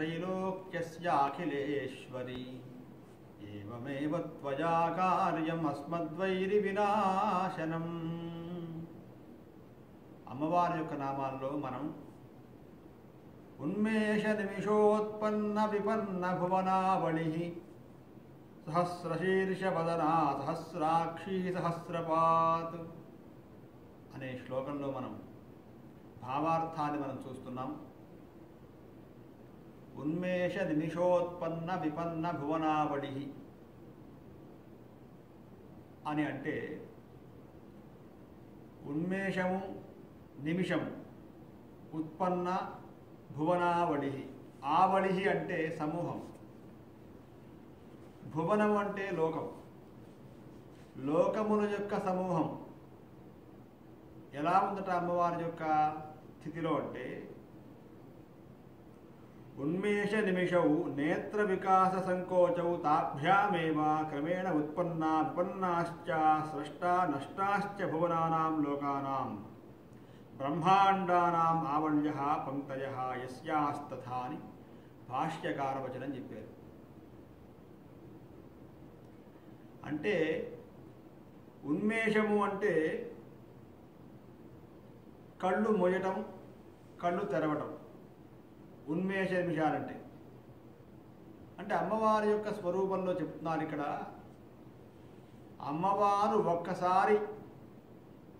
కృత్వా బాధా ప్రశమనం త్రైలోక్యస్యాఖిలేశ్వరి వినాశనం అమ్మవారి యొక్క నామాల్లో మనం ఉన్మేష నిమిషోత్పన్న విపన్న భువనావళి సహస్రశీర్షవదనా సహస్రాక్షి సహస్రపాత్ అనే శ్లోకంలో మనం భావార్థాన్ని మనం చూస్తున్నాం. ఉన్మేష నిమిషోత్పన్న విపన్న భువనావళి అని అంటే ఉన్మేషము నిమిషము ఉత్పన్న భువనావళి. ఆవళి అంటే సమూహం. భువనం అంటే లోకం. లోకముల యొక్క సమూహం. ఎలా ఉందట అమ్మవారి యొక్క స్థితిలో అంటే ఉన్మేష నిమిషౌ నేత్ర వికాస సంకోచౌ తాభ్యామేవ క్రమేణ ఉత్పన్నా విపన్నాశ్చ స్రష్టా నష్టాశ్చ భువనానాం లోకానాం బ్రహ్మాండానాం ఆవళ్య పంక్తయ యస్యాస్తథాని భాష్యకారవచనం చెప్పారు. అంటే ఉన్మేషము అంటే కళ్ళు మొయ్యటం కళ్ళు తెరవటం. ఉన్మేష నిమిషాలంటే. అంటే అమ్మవారి యొక్క స్వరూపంలో చెప్తున్నారు ఇక్కడ. అమ్మవారు ఒక్కసారి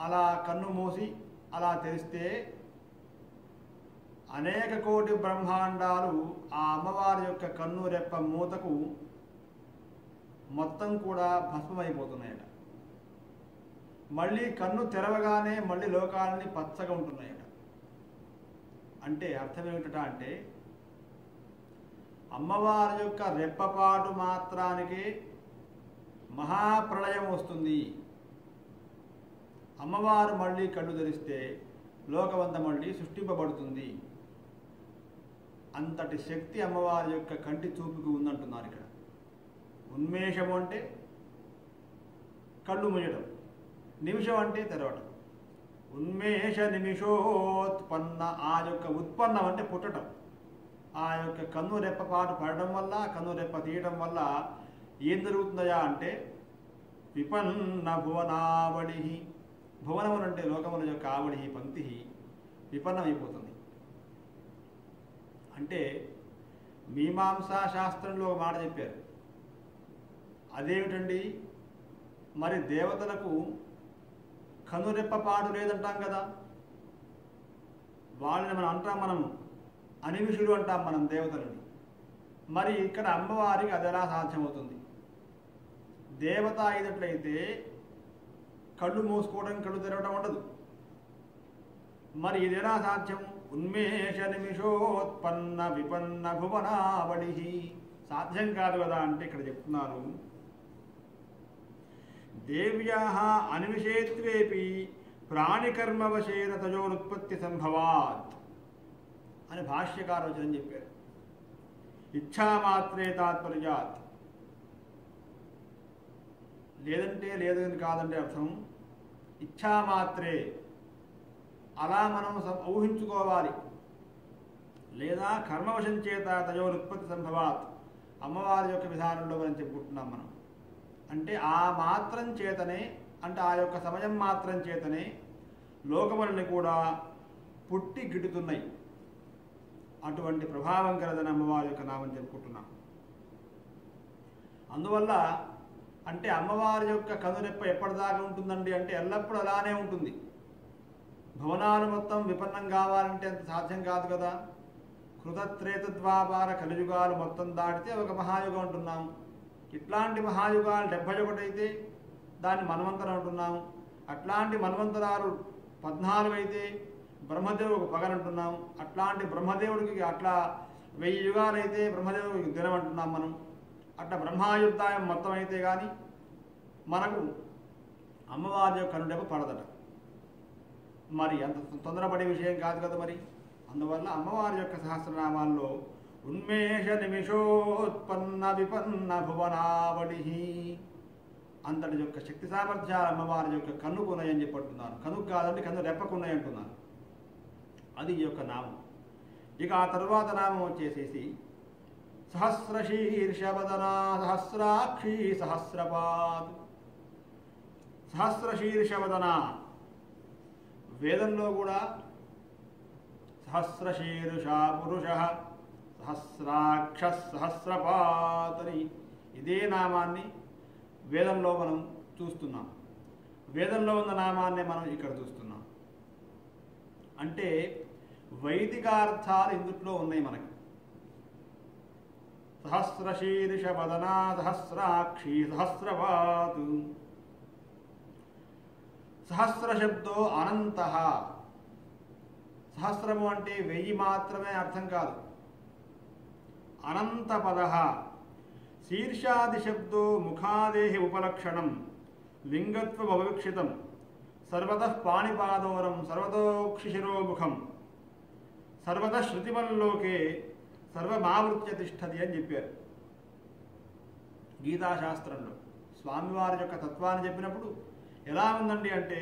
అలా కన్ను మూసి అలా తెరిస్తే అనేక కోటి బ్రహ్మాండాలు ఆ అమ్మవారి యొక్క కన్ను రెప్ప మూతకు మొత్తం కూడా భస్మమైపోతున్నాయట. మళ్ళీ కన్ను తెరవగానే మళ్ళీ లోకాలని పచ్చగా ఉంటున్నాయట. అంటే అర్థం ఏమిటట అంటే అమ్మవారి యొక్క రెప్పపాటు మాత్రానికి మహాప్రళయం వస్తుంది. అమ్మవారు మళ్ళీ కళ్ళు ధరిస్తే లోకవంత మళ్ళీ సృష్టింపబడుతుంది. అంతటి శక్తి అమ్మవారి యొక్క కంటి చూపుకి ఉందంటున్నారు ఇక్కడ. ఉన్మేషము అంటే కళ్ళు ముయ్యడం నిమిషం అంటే తెరవటం ఉన్మేష నిమిషోత్పన్న ఆ యొక్క ఉత్పన్నం అంటే పుట్టడం. ఆ యొక్క కన్ను రెప్పపాటు పడడం వల్ల కన్ను రెప్ప తీయడం వల్ల ఏం జరుగుతుందయా అంటే విపన్న భువనావళి భువనములు అంటే లోకముల యొక్క ఆవళి పంక్తి విపన్నమైపోతుంది. అంటే మీమాంసా శాస్త్రంలో ఒక మాట చెప్పారు. అదేమిటండి? మరి దేవతలకు కనురెప్పపాటు లేదంటాం కదా. వాళ్ళని మనం అంటాం మనం అనిమిషులు అంటాం మనం దేవతలని. మరి ఇక్కడ అమ్మవారికి అది ఎలా సాధ్యమవుతుంది? దేవత అయినట్లయితే కళ్ళు మూసుకోవడం కళ్ళు తెరవడం ఉండదు. మరి ఇది ఎలా సాధ్యం? ఉన్మేష నిమిషోత్పన్న విపన్న భువనావళి సాధ్యం కాదు కదా అంటే ఇక్కడ చెప్తున్నారు. దేవ్యా అనిమిషేత్వేపి ప్రాణికర్మవశేన తజోరుత్పత్తి సంభవాత్ అని భాష్యకారవచనం చెప్పారు. ఇచ్ఛామాత్రే తాత్పర్యాత్. లేదంటే లేదని కాదంటే అర్థం ఇచ్ఛామాత్రే అలా మనం ఊహించుకోవాలి. లేదా కర్మవశం చేత తయోరుత్పత్తి సంభవాత్. అమ్మవారి యొక్క విధానంలో మనం చెప్పుకుంటున్నాం మనం. అంటే ఆ మాత్రం చేతనే అంటే ఆ యొక్క సమయం మాత్రం చేతనే లోకములని కూడా పుట్టి గిడుతున్నాయి అటువంటి ప్రభావం కలదని అమ్మవారి యొక్క నామం చెప్పుకుంటున్నాం అందువల్ల అంటే అమ్మవారి యొక్క కనురెప్ప ఎప్పటిదాకా ఉంటుందండి అంటే ఎల్లప్పుడూ అలానే ఉంటుంది. భవనాలు మొత్తం విపన్నం కావాలంటే అంత సాధ్యం కాదు కదా. కృతత్రేత ద్వాపార కలియుగాలు మొత్తం దాటితే ఒక మహాయుగం ఉంటున్నాం ఇట్లాంటి మహాయుగాలు డెబ్బై ఒకటి అయితే దాన్ని మన్వంతరం అంటున్నాము అట్లాంటి మన్వంతరాలు పద్నాలుగు అయితే బ్రహ్మదేవుడు పగలంటున్నాం అట్లాంటి బ్రహ్మదేవుడికి అట్లా వెయ్యి యుగాలైతే బ్రహ్మదేవుడికి దినం అంటున్నాం మనం. అట్లా బ్రహ్మాయుద్ధాయం మొత్తం అయితే కానీ మనకు అమ్మవారి యొక్క కనుడెప్ప పడదట. మరి అంత తొందరపడే విషయం కాదు కదా మరి. అందువల్ల అమ్మవారి యొక్క సహస్రనామాల్లో ఉన్మేష నిమిషోత్పన్న విపన్న భువనావళి. అంతటి యొక్క శక్తి సామర్థ్యాలు అమ్మవారి యొక్క కన్నుకున్నాయని చెప్పంటున్నారు కనుక కాదంటే కన్ను రెప్పకున్నాయి అంటున్నాను. అది ఈ యొక్క నామం. ఇక ఆ తరువాత నామం వచ్చేసేసి సహస్రశీర్షవదనా సహస్రాక్షి సహస్రపాద్. సహస్రశీర్షవదన. వేదంలో కూడా సహస్రశీర్ష పురుష సహస్రాక్ష సహస్రపాతని ఇదే నామాన్ని వేదంలో మనం చూస్తున్నాం. వేదంలో ఉన్న నామాన్ని మనం ఇక్కడ చూస్తున్నాం. అంటే వైదికార్థాలు ఇందుట్లో ఉన్నాయి మనకి. సహస్రశీర్ష వదనా సహస్రాక్షి సహస్రపాతు సహస్ర శబ్దో అనంత. సహస్రము అంటే వెయ్యి మాత్రమే అర్థం కాదు. అనంతపద శీర్షాదిశబ్దో శీర్షాది శబ్దో ముఖాదేహి ఉపలక్షణం లింగత్వమవీక్షితం సర్వత పాణిపాదోరం సర్వతోక్షిశిరోముఖం సర్వత శృతిమల్లోకే సర్వమావృత్య తిష్టది అని చెప్పారు. గీతాశాస్త్రంలో స్వామివారి యొక్క తత్వాన్ని చెప్పినప్పుడు ఎలా ఉందండి అంటే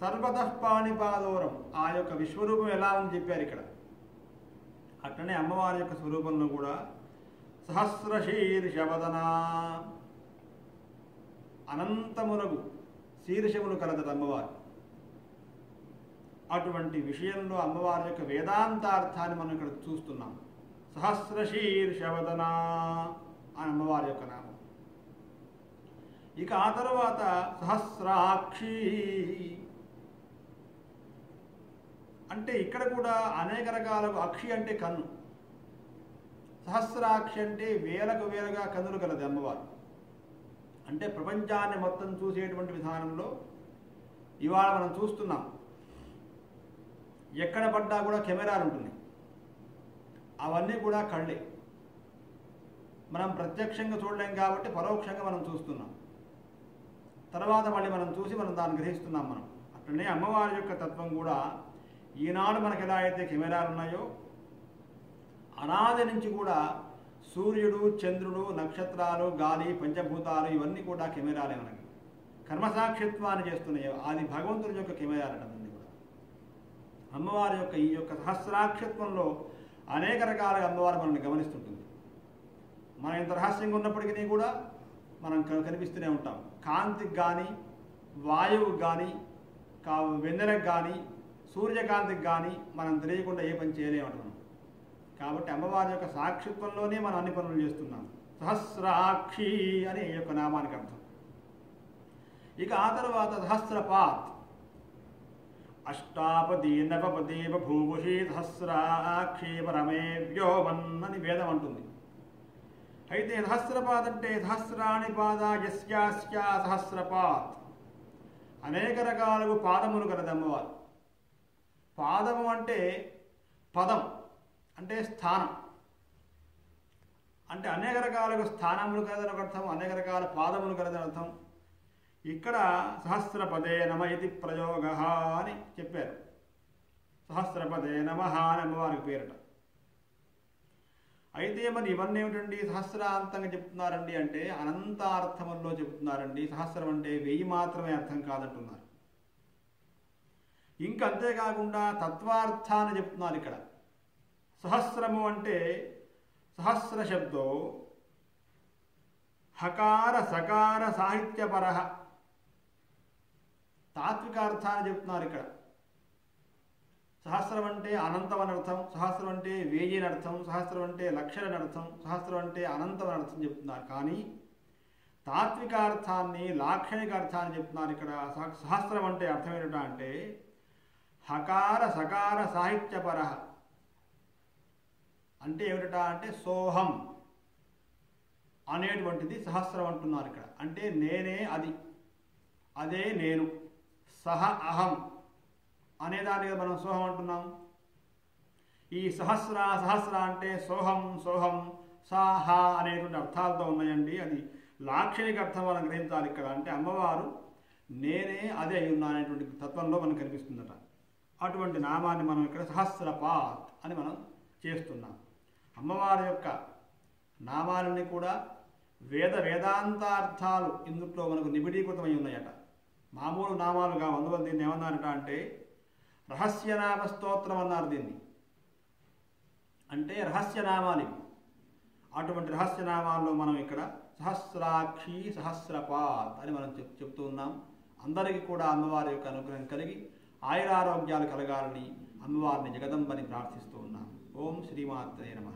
సర్వత పాణిపాదోరం ఆ యొక్క విశ్వరూపం ఎలా ఉంది చెప్పారు ఇక్కడ. అట్లనే అమ్మవారి యొక్క స్వరూపంలో కూడా సహస్రశీర్షవదనా. అనంతమునగు శీర్షములు కలదట అమ్మవారు. అటువంటి విషయంలో అమ్మవారి యొక్క వేదాంతార్థాన్ని మనం ఇక్కడ చూస్తున్నాం. సహస్రశీర్షవదనా అని అమ్మవారి యొక్క నామం. ఇక ఆ తర్వాత సహస్రాక్షి అంటే ఇక్కడ కూడా అనేక రకాలకు అక్షి అంటే కన్ను. సహస్రాక్షి అంటే వేలకు వేలగా కన్నులు కలది అమ్మవారు. అంటే ప్రపంచాన్ని మొత్తం చూసేటువంటి విధానంలో ఇవాళ మనం చూస్తున్నాం. ఎక్కడ పడ్డా కూడా కెమెరాలు ఉంటుంది. అవన్నీ కూడా కళ్ళే. మనం ప్రత్యక్షంగా చూడలేం కాబట్టి పరోక్షంగా మనం చూస్తున్నాం. తర్వాత మళ్ళీ మనం చూసి మనం దాన్ని గ్రహిస్తున్నాం మనం. అట్లనే అమ్మవారి యొక్క తత్వం కూడా ఈనాడు మనకు ఎలా అయితే కెమెరాలు ఉన్నాయో అనాది నుంచి కూడా సూర్యుడు చంద్రుడు నక్షత్రాలు గాలి పంచభూతాలు ఇవన్నీ కూడా కెమెరాలే మనకి. కర్మసాక్షిత్వాన్ని చేస్తున్నాయి. అది భగవంతుని యొక్క కెమెరాలట ఉంది కూడా. అమ్మవారి యొక్క ఈ యొక్క సహస్రాక్షిత్వంలో అనేక రకాలుగా అమ్మవారు మనల్ని గమనిస్తుంటుంది. మనం ఇంత రహస్యంగా ఉన్నప్పటికీ కూడా మనం కనిపిస్తూనే ఉంటాం. కాంతికి కానీ వాయువుకి కానీ కా వెన్నెలకు కానీ సూర్యకాంతికి కానీ మనం తెలియకుండా ఏ పని చేయలేమంట కాబట్టి అమ్మవారి యొక్క సాక్షిత్వంలోనే మనం అన్ని పనులు చేస్తున్నాం. సహస్రాక్షి అనే ఈ యొక్క నామానికి అర్థం. ఇక ఆ తర్వాత సహస్రపాత్. అష్టాపది నవపది భూభుషి సహస్రాక్షి పరమే వ్యోమన్ అని వేదం అంటుంది. అయితే సహస్రపాత్ అంటే సహస్రాణి పాద యస్యాస్యా సహస్రపాత్. అనేక రకాలకు పాదములు కలదమ్మవారు పాదము అంటే పదం అంటే స్థానం. అంటే అనేక రకాలకు స్థానములు కలదని ఒక అర్థం అనేక రకాల పాదములు కలదని అర్థం. ఇక్కడ సహస్రపదే నమ ఇది ప్రయోగ అని చెప్పారు. సహస్రపదే నమ అని అమ్మవారికి పేరట. అయితే మరి ఇవన్నీ ఏమిటండి? సహస్రాంతంగా చెప్తున్నారండి అంటే అనంతార్థముల్లో చెప్తున్నారండి. సహస్రం అంటే వెయ్యి మాత్రమే అర్థం కాదంటున్నారు. ఇంక అంతేకాకుండా తత్వార్థాన్ని చెప్తున్నారు ఇక్కడ. సహస్రము అంటే సహస్ర శబ్దో హకార సకార సాహిత్యపర. తాత్విక అర్థాన్ని చెప్తున్నారు ఇక్కడ. సహస్రం అంటే అనంతం అని అర్థం సహస్రం అంటే వేయి అని అర్థం సహస్రం అంటే లక్షలు అర్థం సహస్రం అంటే అనంతం అని అర్థం చెప్తున్నారు. కానీ తాత్వికార్థాన్ని లాక్షణిక అర్థాన్ని చెప్తున్నారు ఇక్కడ. సహస్రం అంటే అర్థం ఏంటంటే అంటే హకార సకార సాహిత్యపర అంటే ఏమిట అంటే సోహం అనేటువంటిది సహస్రం అంటున్నారు ఇక్కడ. అంటే నేనే అది అదే నేను సహ అహం అనే అనేదానికి మనం సోహం అంటున్నాం. ఈ సహస్ర సహస్ర అంటే సోహం సోహం సాహ అనేటువంటి అర్థాలతో ఉన్నాయండి. అది లాక్షణిక అర్థం మనం గ్రహించాలి ఇక్కడ. అంటే అమ్మవారు నేనే అదే అయి ఉన్నా అనేటువంటి తత్వంలో మనకు కనిపిస్తుందట. అటువంటి నామాన్ని మనం ఇక్కడ సహస్రపాత్ అని మనం చేస్తున్నాం. అమ్మవారి యొక్క నామాలన్నీ కూడా వేద వేదాంతార్థాలు ఇందులో మనకు నిబిడీకృతమై ఉన్నాయట. మామూలు నామాలుగా అందువల్ల దీన్ని ఏమన్నారట అంటే రహస్యనామ స్తోత్రం అన్నారు దీన్ని. అంటే రహస్యనామాలు అటువంటి రహస్యనామాల్లో మనం ఇక్కడ సహస్రాక్షి సహస్రపాత్ అని మనం చెప్ చెప్తూ ఉన్నాం. అందరికీ కూడా అమ్మవారి యొక్క అనుగ్రహం కలిగి ఆయురారోగ్యాలు కలగాలని అమ్మవారిని జగదంబని ప్రార్థిస్తూ ఉన్నాను ఓం శ్రీమాత్రే నమ.